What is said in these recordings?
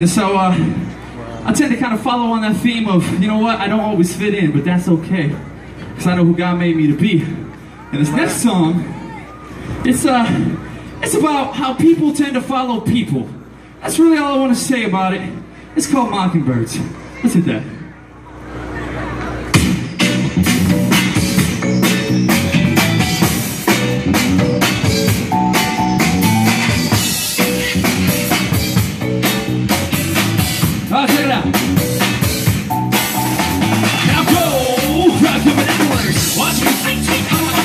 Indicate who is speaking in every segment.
Speaker 1: And so uh, I tend to kind of follow on that theme of, you know what, I don't always fit in, but that's okay. Because I know who God made me to be. And this next song, it's, uh, it's about how people tend to follow people. That's really all I want to say about it. It's called Mockingbirds. Let's hit that.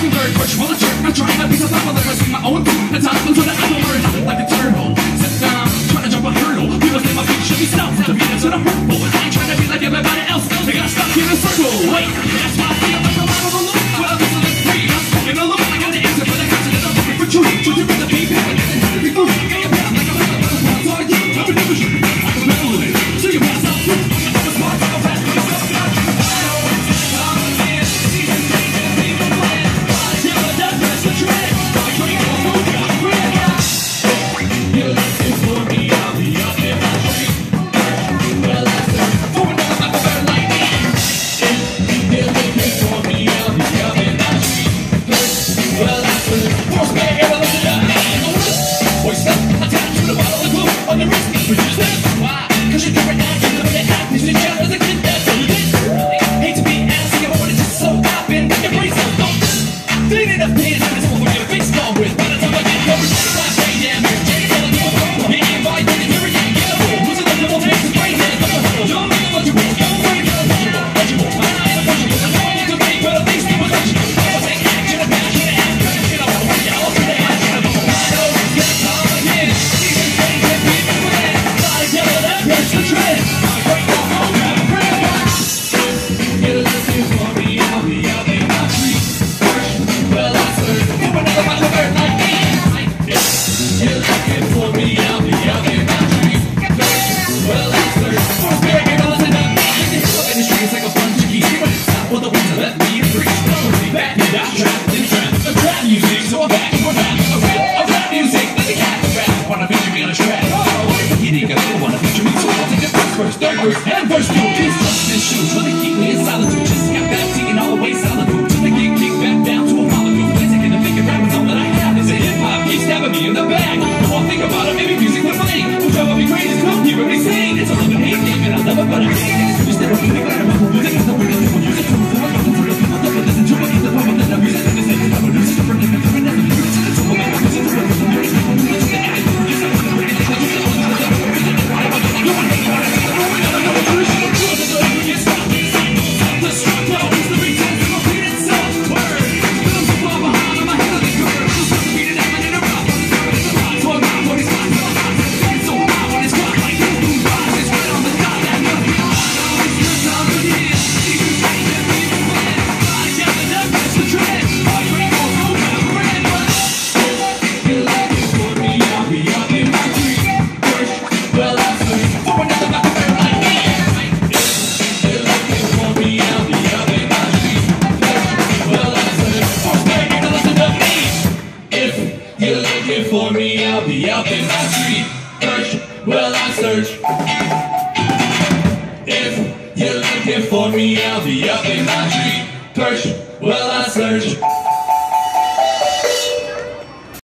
Speaker 1: Mockingbird, push, will I try? I'm trying to be the top of the rest my own beat. The top until the hour, like a turn. Pretend. backwards, backwards, and first. These his shoes really for me, I'll be out in my street. Search, well I search. If you're looking for me, I'll be up in my street. perch. well I search.